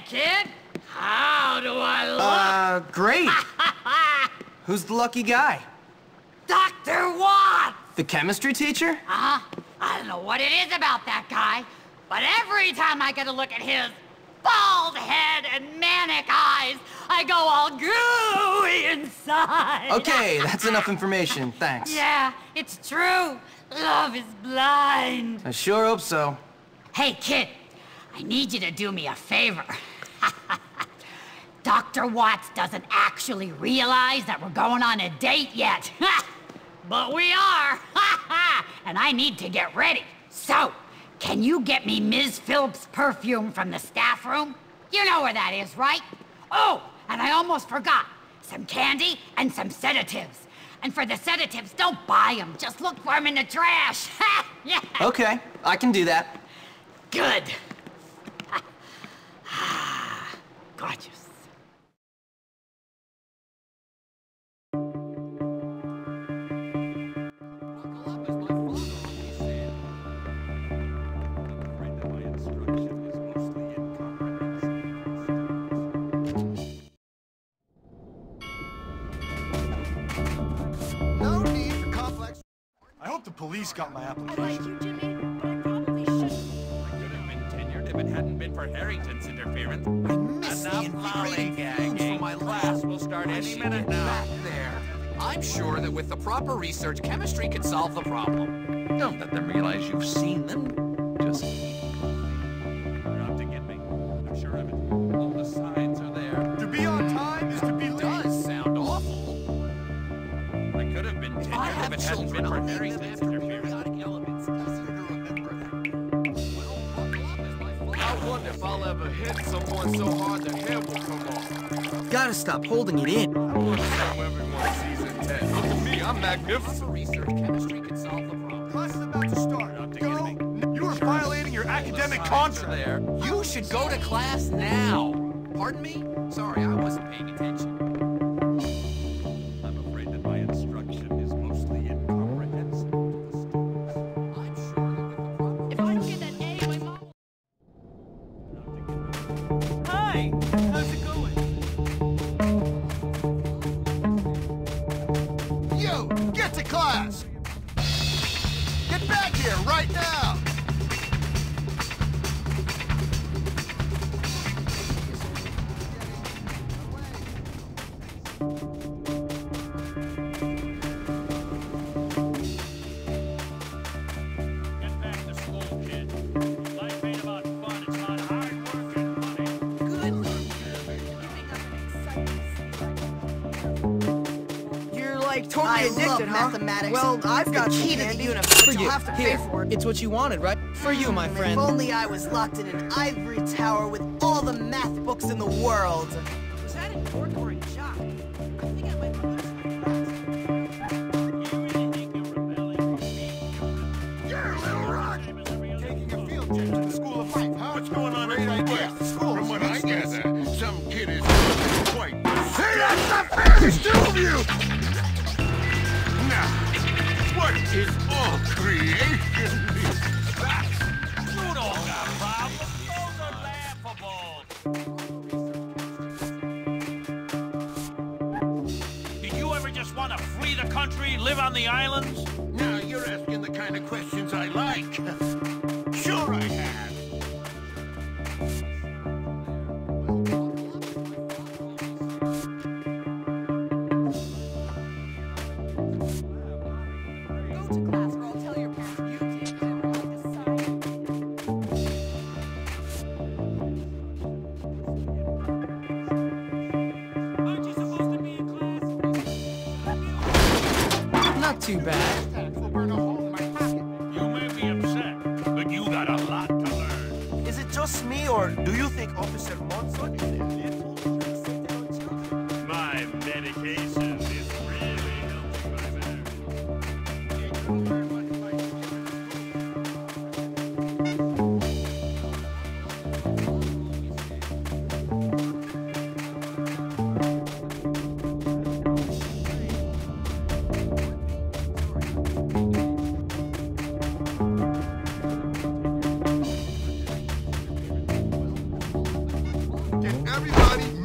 Hey, kid! How do I look? Uh, great. Who's the lucky guy? Dr. Watts! The chemistry teacher? Uh-huh. I don't know what it is about that guy, but every time I get a look at his bald head and manic eyes, I go all gooey inside. Okay, that's enough information, thanks. Yeah, it's true. Love is blind. I sure hope so. Hey, kid, I need you to do me a favor. Dr. Watts doesn't actually realize that we're going on a date yet. but we are. and I need to get ready. So, can you get me Ms. Phillips' perfume from the staff room? You know where that is, right? Oh, and I almost forgot. Some candy and some sedatives. And for the sedatives, don't buy them. Just look for them in the trash. yeah. Okay, I can do that. Good. I hope the police got my application. I like you, Jimmy, but I probably shouldn't. I could have been tenured if it hadn't been for Harrington's interference. I miss the Enough invigorating lollygagging. from my Class lab. will start I any should minute now. back there. I'm sure that with the proper research, chemistry could solve the problem. Don't let them realize you've seen them. Just wonder if I'll ever hit someone so hard the hair will come off. Gotta stop holding it in. I want to show everyone season 10. Look at me, I'm magnificent. research, chemistry could solve the problem. Class is about to start. Go. You are violating your academic contract. There. You should go to class now. Pardon me? Sorry, I wasn't paying attention. Hi, how's it going? You, get to class. Get back here right now. Get like totally I addicted, love huh? mathematics. Well, I've got the key to the universe. For you'll have to Here, pay for it. it's what you wanted, right? For you, my friend. If only I was locked in an ivory tower with all the math books in the world. Was that in York or in Jock? I think I might be losing my. You really think you're a little rock. Taking a field trip to the School of Life, huh? What's going on Great idea. School From what I useless. gather, some kid is quite. Hey, that's the fairest two of you! What is all creation is that? You don't got problems. Those are laughable. Did you ever just want to flee the country, live on the islands? Now you're asking the kind of questions my pocket. You may be upset, but you got a lot to learn. Is it just me, or do you think Officer Monson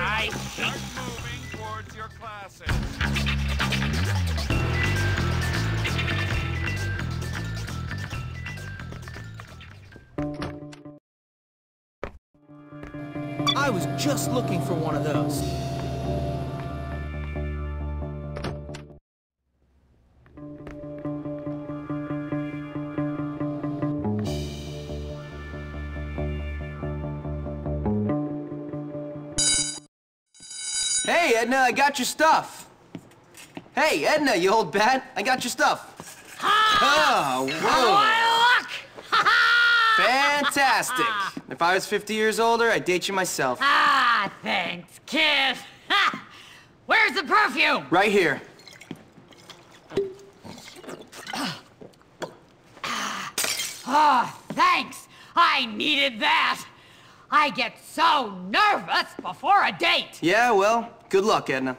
I start moving towards your classes. I was just looking for one of those. Hey, Edna, I got your stuff. Hey, Edna, you old bat, I got your stuff. Ha! Oh, How do whoa. I look? Fantastic. If I was 50 years older, I'd date you myself. Ah, thanks, kid. Ha! Where's the perfume? Right here. Oh, thanks. I needed that. I get so nervous before a date. Yeah, well, good luck, Edna.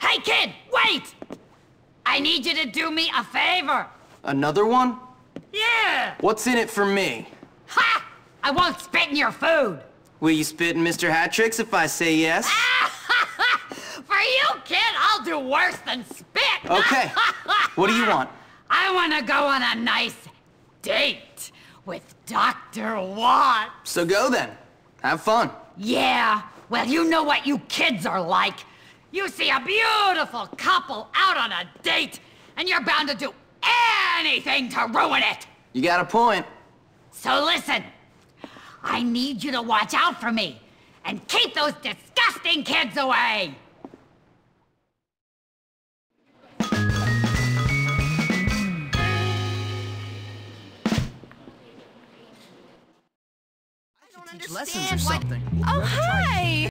Hey, kid, wait! I need you to do me a favor. Another one? Yeah! What's in it for me? Ha! I won't spit in your food. Will you spit in Mr. Hattricks if I say yes? For you, kid, I'll do worse than spit. Okay. What do you want? I want to go on a nice date with Dr. Watt. So go then. Have fun. Yeah, well, you know what you kids are like. You see a beautiful couple out on a date, and you're bound to do anything to ruin it. You got a point. So listen, I need you to watch out for me and keep those disgusting kids away. Teach lessons or something. Oh, hi!